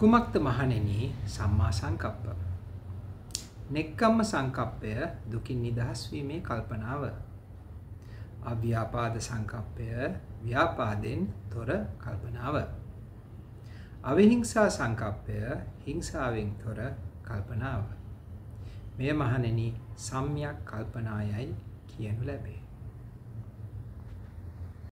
කුමක්ද මහණෙනි සම්මා සංකප්ප? නෙක්කම්ම සංකප්පය දුකින් නිදහස් වීමේ කල්පනාව. අව්‍යාපාද සංකප්පය ව්‍යාපාදෙන් තොර කල්පනාව. අවිහිංසා සංකප්පය හිංසාවෙන් තොර කල්පනාව. මෙය මහණෙනි සම්‍යක් කල්පනායයි කියනු ලැබේ.